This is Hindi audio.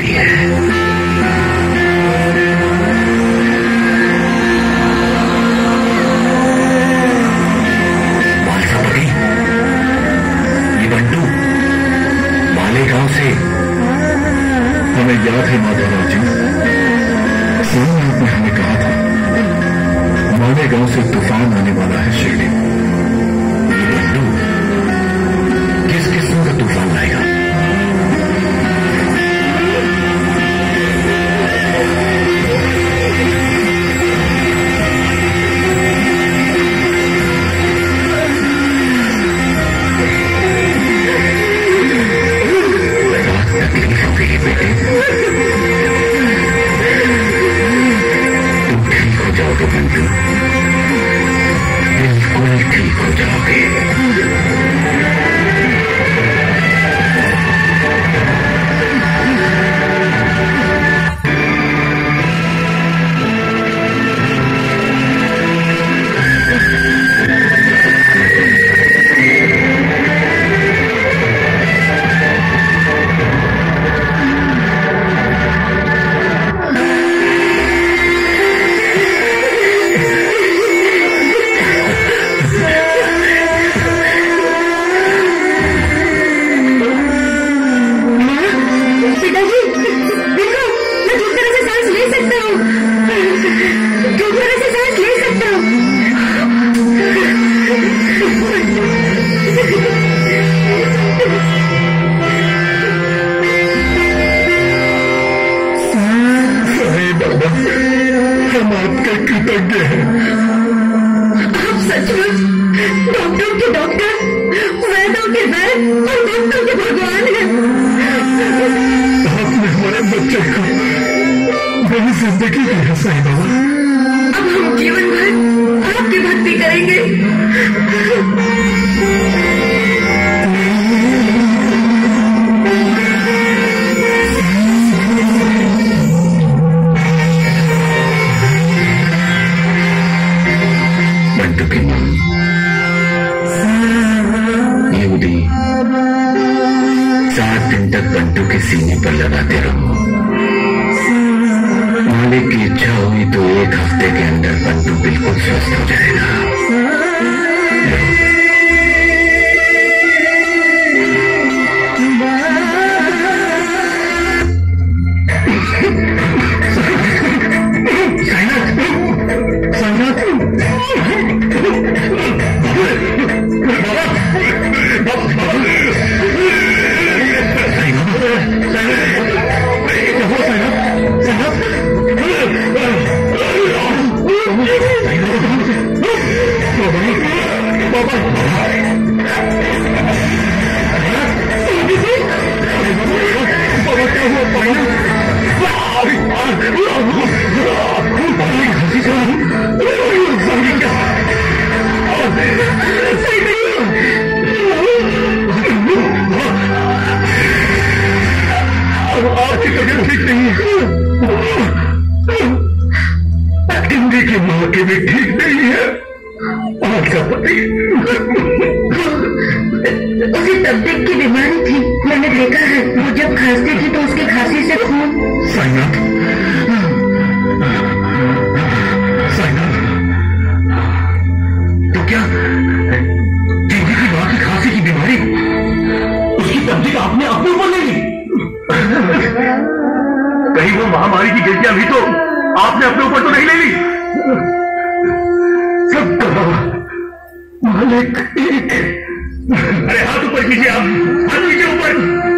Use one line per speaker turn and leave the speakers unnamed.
सकती है से।
हमें याद है माधवराव
बिल्कुल ठीक हो
आपके कृतज्ञ
आप सचमुच डॉक्टर के डॉक्टर वैदों के वैद और भक्तों के भगवान हैं।
आपने हमारे बच्चे को नई ज़िंदगी दी है साईं बाबा।
अब हम जीवन भर आपकी भक्ति करेंगे।
सात दिन तक बंटू के सीने पर लगाते रहो। मालिक की इच्छा हुई तो एक हफ़्ते के अंदर बंटू बिल्कुल स्वस्थ हो जाएगा।
हिंदी की माँ की भी ठीक नहीं है। आपका पति
उसे की बीमारी थी। मैंने देखा है। वो जब खांसती थी तो उसकी खांसी से खून।
साईनाथ। साईनाथ।
तो क्या दीदी की की खांसी की बीमारी उसकी तबदील आपने अपने ऊपर ले ली?
कहीं वो महामारी की गिरतियाँ भी तो आपने अपने ऊपर तो नहीं ले ली? सब दवा मालिक एक अरे हाथ ऊपर कीजिए आप हाथ कीजिए ऊपर।